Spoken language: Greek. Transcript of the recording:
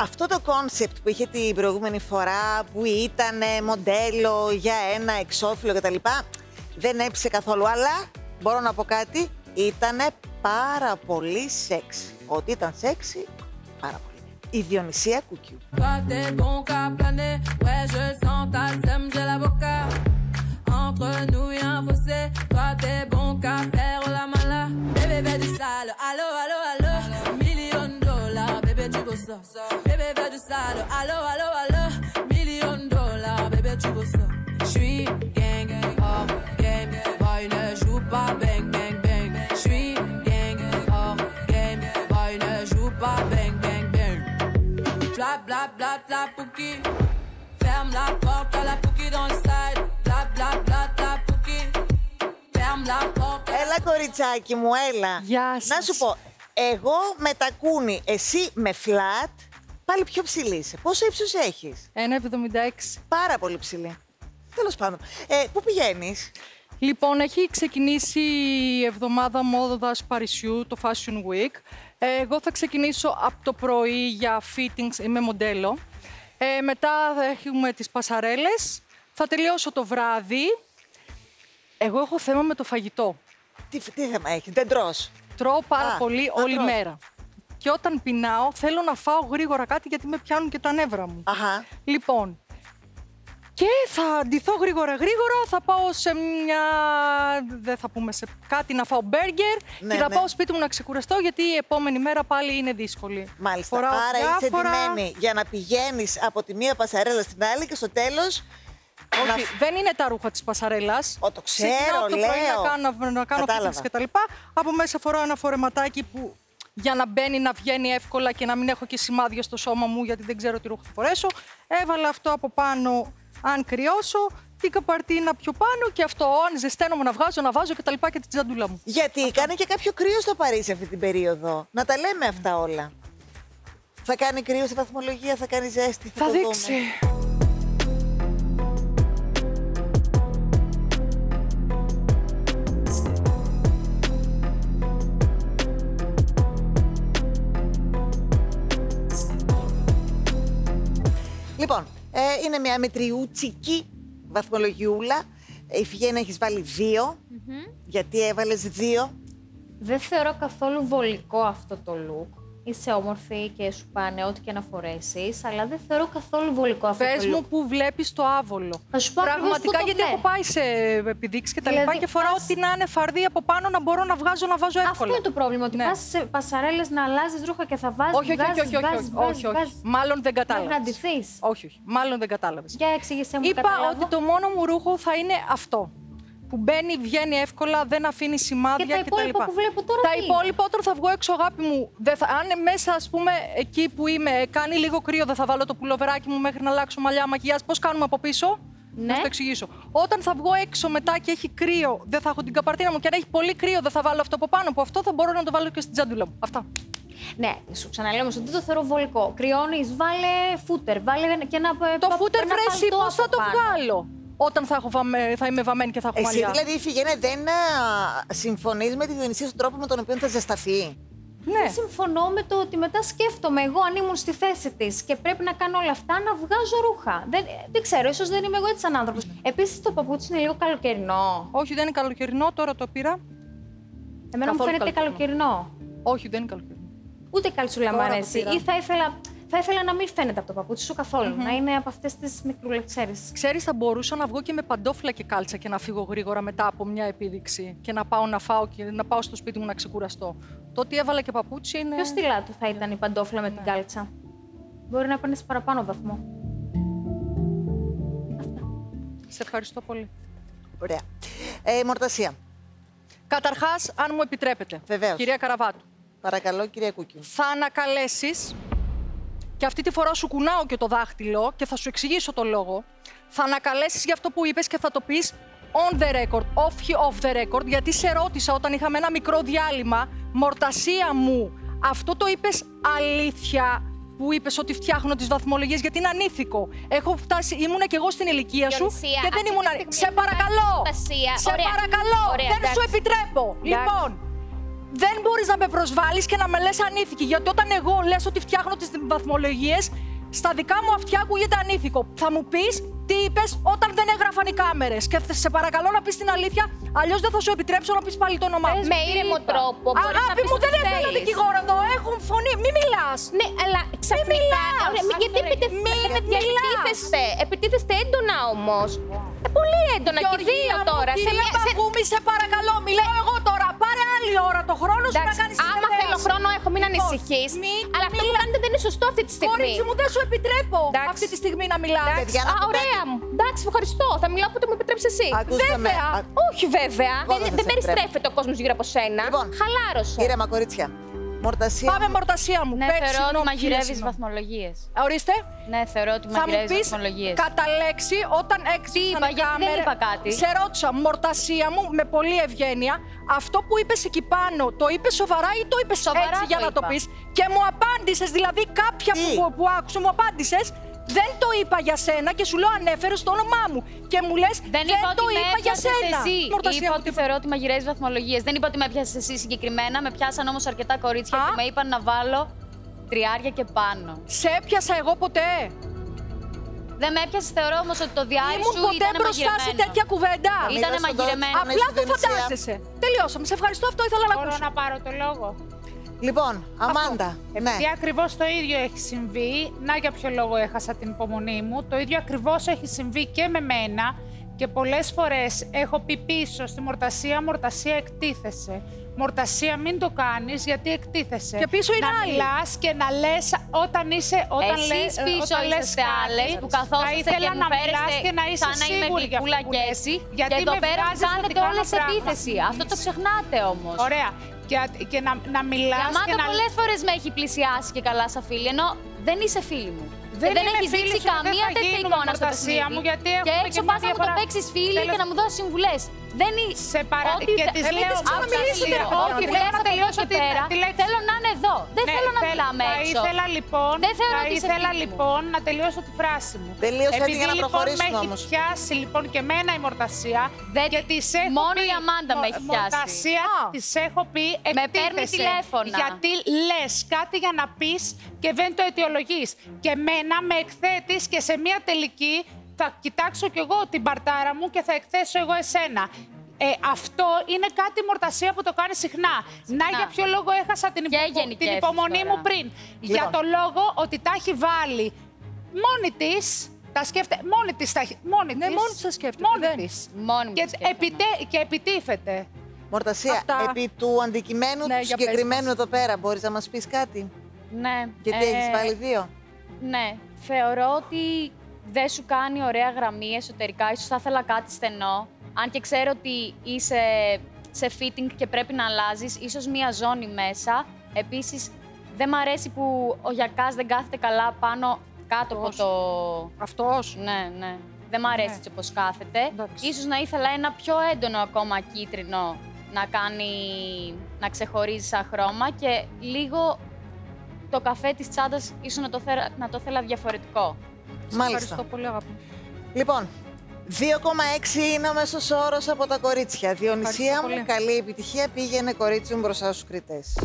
Αυτό το concept που είχε την προηγούμενη φορά, που ήταν μοντέλο για ένα εξώφυλλο κτλ. Δεν έψησε καθόλου, αλλά μπορώ να πω κάτι, ήταν πάρα πολύ σεξ. Ότι ήταν σεξι, πάρα πολύ. Η Διονυσία Κουκιού. de dollars, bébé tu veux ça. Bébé fais du sale, allo allo allo, million de dollars, bébé tu veux ça. J'suis gang, hors game, boy ne joue pas bang bang bang. J'suis gang, hors game, boy ne joue pas bang bang bang. Bla bla bla bla pouki. Ferme la porte à la pouki dans le side. Bla bla bla bla pouki. Ferme la porte. Έλα κοριτσάκι μου, έλα. Γεια Να σας. σου πω, εγώ με τα κούνη, εσύ με φλατ, Πάλι πιο ψηλή είσαι. Πόσο ύψος έχεις; 1,76. Πάρα πολύ ψηλή. Τέλος πάντων. Ε, πού πηγαίνεις; Λοιπόν, έχει ξεκινήσει η εβδομάδα μόδας Παρισιού, το Fashion Week. Ε, εγώ θα ξεκινήσω από το πρωί για fittings, είμαι μοντέλο. Ε, μετά θα έχουμε τις πασαρέλες. Θα τελειώσω το βράδυ. Εγώ έχω θέμα με το φαγητό. Τι, τι θέμα έχεις, δεν τρως; Τρώω πάρα Α, πολύ α, όλη τρως. μέρα. Και όταν πεινάω, θέλω να φάω γρήγορα κάτι γιατί με πιάνουν και τα νεύρα μου. Αχα. Λοιπόν, και θα αντιθώ γρήγορα γρήγορα, θα πάω σε μια, δεν θα πούμε σε κάτι, να φάω μπέργκερ Ναι, και θα ναι. πάω σπίτι μου να ξεκουραστώ γιατί η επόμενη μέρα πάλι είναι δύσκολη. Μάλιστα. Φοράω Άρα είσαι διάφορα- εντυμένη για να πηγαίνεις από τη μία πασαρέλα στην άλλη και στο τέλος να Όχι, δεν είναι τα ρούχα της πασαρέλας. Ω, το ξέρω, Ξεκινάω το πρωί λέω. να κάνω, να κάνω Κατάλαβα. fitness και τα λοιπά. Από μέσα φοράω ένα φορεματάκι που για να μπαίνει, να βγαίνει εύκολα και να μην έχω και σημάδια στο σώμα μου γιατί δεν ξέρω τι ρούχο θα φορέσω. Έβαλα αυτό από πάνω αν κρυώσω, την καπαρτίνα πιο πάνω και αυτό αν ζεσταίνομαι να βγάζω, να βάζω και τα λοιπά και την τζαντούλα μου. Γιατί κάνει και κάποιο κρύο στο Παρίσι αυτή την περίοδο. Να τα λέμε αυτά όλα. Θα κάνει κρύο στη βαθμολογία, θα κάνει ζέστη. Θα, Θα το δείξει. Δούμε. Λοιπόν, ε, είναι μια μετριούτσικη βαθμολογιούλα. Ε, Η Φιγένα έχεις βάλει δύο. Γιατί έβαλες δύο; Δεν θεωρώ καθόλου βολικό αυτό το look. Είσαι όμορφη και σου πάνε ό,τι και να φορέσεις, αλλά δεν θεωρώ καθόλου βολικό αυτό Πες το look. μου που βλέπεις το άβολο. Θα σου πω ακριβώς Πραγματικά πού το γιατί έχω βλέπω. πάει σε επιδείξεις και τα Δηλαδή, λοιπά και φοράω πας- ό,τι να είναι φαρδί από πάνω να μπορώ να βγάζω, να βάζω εύκολα. Αυτό είναι το πρόβλημα. Ότι Ναι. πας σε πασαρέλες να αλλάζεις ρούχα και θα βάζεις. Όχι, όχι, όχι, όχι, όχι, όχι, όχι, όχι. Μάλλον δεν Να κατάλαβες. αντιθεί. Όχι, όχι. Μάλλον δεν κατάλαβες. Για εξήγησέ μου. Είπα καταλάβω. ότι το μόνο μου ρούχο θα είναι αυτό. Που μπαίνει, βγαίνει εύκολα, δεν αφήνει σημάδια Και τα κτλ. υπόλοιπα που βλέπω τώρα Τα τι είναι; υπόλοιπα όταν θα βγω έξω, αγάπη μου, δεν θα, αν μέσα, ας πούμε, εκεί που είμαι, κάνει λίγο κρύο, δεν θα βάλω το πουλοβεράκι μου μέχρι να αλλάξω μαλλιά, μακιγιάζ. Πώς κάνουμε από πίσω; Ναι. Να σου το εξηγήσω. Όταν θα βγω έξω μετά και έχει κρύο, δεν θα έχω την καπαρτίνα μου και αν έχει πολύ κρύο, δεν θα βάλω αυτό από πάνω. Που αυτό θα μπορώ να το βάλω και στην τζάντουλα μου. Αυτά. Ναι, σου ξαναλέω όμως ότι δεν το θεωρώ βολικό. Κρυώνεις, βάλε φούτερ, βάλε και ένα. Το φούτερ βρέσει, πώς θα το βγάλω; Βγάλω. Όταν θα, έχω βαμέ- θα είμαι βαμμένη και θα έχω Εσύ μαλλιά. δηλαδή η Φιγένα δεν συμφωνεί με τη Διονυσία στον τρόπο με τον οποίο θα ζεσταθεί; Ναι. Δεν συμφωνώ με το ότι μετά σκέφτομαι εγώ αν ήμουν στη θέση της και πρέπει να κάνω όλα αυτά να βγάζω ρούχα. Δεν, δεν ξέρω, ίσως δεν είμαι εγώ έτσι σαν άνθρωπος. Επίσης το παπούτσι είναι λίγο καλοκαιρινό. Όχι, δεν είναι καλοκαιρινό, τώρα το πήρα. Εμένα μου Καθόλου φαίνεται καλοκαιρινό. καλοκαιρινό. Όχι, δεν είναι καλοκαιρινό. Ούτε καλτσούλα μου Τώρα το αρέσει. πήρα. Ή θα ήθελα, θα ήθελα να μην φαίνεται από το παπούτσι σου καθολου Να είναι από αυτές τις μικρούλε, ξέρεις. Ξέρει, θα μπορούσα να βγω και με παντόφλα και κάλτσα και να φύγω γρήγορα μετά από μια επίδειξη και να πάω να φάω και να πάω στο σπίτι μου να ξεκουραστώ. Το ότι έβαλα και παπούτσι είναι. Ποιος στυλά του θα ήταν η παντόφλα με Ναι. την κάλτσα; Μπορεί να παίρνεις παραπάνω βαθμό. Σε ευχαριστώ πολύ. Ωραία. Ε, Μορτασία. Καταρχάς, αν μου επιτρέπετε, Βεβαίως. κυρία Καραβάτου, Παρακαλώ, κυρία Κούκκι. θα ανακαλέσεις και αυτή τη φορά σου κουνάω και το δάχτυλο και θα σου εξηγήσω το λόγο. Θα ανακαλέσεις για αυτό που είπες και θα το πεις on the record, όχι off the record, γιατί σε ρώτησα όταν είχαμε ένα μικρό διάλειμμα, μορτασία μου, αυτό το είπες αλήθεια που είπες ότι φτιάχνω τις βαθμολογίες, γιατί είναι ανήθικο. Έχω φτάσει, ήμουνα και εγώ στην ηλικία σου Διονυσία, και δεν αυτή τη ήμουν. στιγμή Σε υπάρχει παρακαλώ! φαντασία. Σε Ωραία. παρακαλώ! Ωραία, δεν σου εντάξει. επιτρέπω! Εντάξει. Λοιπόν, δεν μπορείς να με προσβάλλεις και να με λες ανήθικη. Γιατί όταν εγώ λες ότι φτιάχνω τις βαθμολογίες, στα δικά μου αυτιά ακούγεται ανήθικο. Θα μου πεις τι είπες όταν δεν έγραφαν οι κάμερες. Και θα σε παρακαλώ να πεις την αλήθεια, αλλιώς δεν θα σου επιτρέψω να πεις πάλι το όνομά μου. Πες Με ήρεμο τρόπο. μπορείς να Αγάπη πεις μου, ό,τι δεν έφερα θέλεις. δικηγόρο εδώ. Έχουν φωνή. Μη μιλάς. Ναι, αλλά ξαφνικά. μιλάς. Ωραία, μη- γιατί επιτε... Μη παιδιά, μιλάς. επιτίθεστε. Επιτίθεστε έντονα όμως. Ε, πολύ έντονα και Γεωργία δύο μου, τώρα. Κυρία μια- Παγούμη, σε παρακαλώ, μιλάω εγώ τώρα. Πάρε άλλη ώρα το χρόνο σου να Εντάξει, κάνεις άμα θέλω χρόνο έχω, μην ανησυχείς. μη Αλλά αυτό που μιλά- κάνετε δεν είναι σωστό αυτή τη στιγμή. Κορίτσι μου, δεν σου επιτρέπω Εντάξει. αυτή τη στιγμή να μιλάς. Παιδιά, να Α, πω ωραία κάτι. μου. Εντάξει, ευχαριστώ. Θα μιλάω όποτε μου επιτρέψεις εσύ. Ακούστε με. Βέβαια. Α- Όχι βέβαια. Εγώ δεν Δεν, θα δεν σε περιστρέφεται ο κόσμος γύρω από σένα. Λοιπόν, Χαλάρωσε. Ήρεμα, κορίτσια. Μορτασία. Πάμε μορτασία μου. Ναι, Πες, θεωρώ ότι συγγνώμη, μαγειρεύεις συγγνώμη. βαθμολογίε. Ορίστε. Ναι, θεωρώ ότι Θα μου μαγειρεύεις πεις βαθμολογίες. κατά λέξη όταν έκλεισαν είπα, οι γιατί δεν κάμερες. είπα κάτι. Σε ρώτησα, μορτασία μου, με πολλή ευγένεια, αυτό που είπες εκεί πάνω, το είπες σοβαρά ή το είπες Σοβαρά έτσι το για να το είπα. πεις; Και μου απάντησες, δηλαδή κάποια Τι; που, που άκουσα, μου απάντησες. Δεν το είπα για σένα και σου λέω ανέφερες το όνομά μου. Και μου λες, Δεν, δεν, είπα το ότι με είπα για έπιασες σένα. εσύ. Μορτασία είπα μου, ότι τι- θεωρώ ότι μαγειρεύεις βαθμολογίες. Δεν είπα ότι με έπιασες εσύ συγκεκριμένα. Με πιάσαν όμως αρκετά κορίτσια Α. που με είπαν να βάλω τριάρια και πάνω. Σε έπιασα εγώ ποτέ. Δεν με έπιασες, θεωρώ όμως ότι το διάρρη Ήμουν σου ποτέ ήταν μπροστά σε μαγειρεμένο. τέτοια κουβέντα. Ήτανε Μιλάς στον μαγειρεμένο. Τότσι, Απλά στον το Ινσία. φαντάζεσαι. Τελειώσαμε. Σε ευχαριστώ. Αυτό ήθελα να Μπορώ ακούσω. να πάρω το λόγο. Λοιπόν, Αμάντα. Ναι. Επειδή ακριβώς το ίδιο έχει συμβεί, να για ποιο λόγο έχασα την υπομονή μου. Το ίδιο ακριβώς έχει συμβεί και με μένα. Και πολλές φορές έχω πει πίσω στη μορτασία, μορτασία εκτίθεσαι. Μορτασία μην το κάνεις γιατί εκτίθεσαι. Και πίσω είναι να άλλοι. μιλάς και να λες όταν είσαι. Όταν Εσείς λες, ε, πίσω όταν λες είσαστε κάτι, άλλες που θα καθόσαστε ήθελα και να μου φέρεστε μιλάς και να είσαι σαν να είμαι σίγουρη για αυτό γλυκούλα που και λες. έτσι. Γιατί Και εδώ με πέρα βγάζεις ότι κάνετε κάνω όλες πράγματα. επίθεση. Αυτό το ξεχνάτε όμως. Ωραία. Και, και να, να Η μιλάς και Αμάντα να πολλές φορές με έχει πλησιάσει και καλά σαν φίλη, ενώ δεν είσαι φίλη μου. Δεν και δεν είμαι έχει φίλη δείξει σου και δεν καμία θα τέτοια γίνουμε εικόνα στο μορτασία παιχνίδι. μου, γιατί και έχουμε έξω και πας μια να μου το διαφορά. παίξεις φίλη Τέλος- και να μου δώσεις συμβουλές. Δεν είναι. Σε παρα- Ό,τι και θε- της Εμείς λέω, δεν άκουσα ξαναμιλήσετε, λίγο. ρε. Όχι, Ό,τι θέλω θες να από εδώ τελειώσω και τη- πέρα. τη λέξη. Θέλω να είναι εδώ. Δεν Ναι, θέλω να θέλ- μιλάμε θα έξω. ήθελα λοιπόν, Δεν θέλω θα να είσαι ήθελα φίλη μου. λοιπόν να τελειώσω τη φράση μου. Τελείωσε, Επειδή για να λοιπόν προχωρήσουμε με έχει όμως. πιάσει λοιπόν και εμένα η μορτασία Δεν- και της έχω μόνο πει, η Αμάντα με μο- έχει πιάσει. Μορτασία Α. της έχω πει Με παίρνει εκτίθεσαι. τηλέφωνα. Γιατί λες κάτι για να πεις και δεν το αιτιολογείς. Και μένα με εκθέτεις και σε μια τελική θα κοιτάξω κι εγώ την παρτάρα μου και θα εκθέσω εγώ εσένα. Ε, αυτό είναι κάτι μορτασία που το κάνει συχνά. Να για ποιο λόγο έχασα την, Και υπο- την γενικεύσεις υπομονή τώρα. μου πριν; Για Λοιπόν. το λόγο ότι τα έχει βάλει μόνη της. Τα σκέφτεται. Μόνη της. Μόνη Ναι, της, μόνη της τα σκέφτεται, Μόνη δεν. της. Μόνη μου Και, σκέφτομαι. επιτέ- και επιτίθεται. Μορτασία, Αυτά. επί του αντικειμένου Ναι, του για πες συγκεκριμένου μας. εδώ πέρα, μπορείς να μας πεις κάτι; Ναι. Γιατί ε, έχεις βάλει δύο; Ναι. Θεωρώ ότι δεν σου κάνει ωραία γραμμή εσωτερικά. Ίσως θα ήθελα κάτι στενό. Αν και ξέρω ότι είσαι σε fitting και πρέπει να αλλάζεις, ίσως μία ζώνη μέσα. Επίσης, δεν μ' αρέσει που ο γιακάς δεν κάθεται καλά πάνω κάτω από Αυτός. το... Αυτός. Ναι, ναι. Δεν μ' αρέσει Ναι. έτσι όπως κάθεται. Εντάξει. Ίσως να ήθελα ένα πιο έντονο ακόμα κίτρινο να κάνει, να ξεχωρίζει σαν χρώμα και λίγο το καφέ της τσάντας ίσως να το, θέλα, να το θέλα διαφορετικό. Σε Μάλιστα. Ευχαριστώ πολύ, αγάπη. μου. Λοιπόν, 2,6 είναι ο μέσος όρος από τα κορίτσια. Διονυσία Ευχαριστώ μου, πολύ. καλή επιτυχία. Πήγαινε κορίτσι μου μπροστά στους κριτές.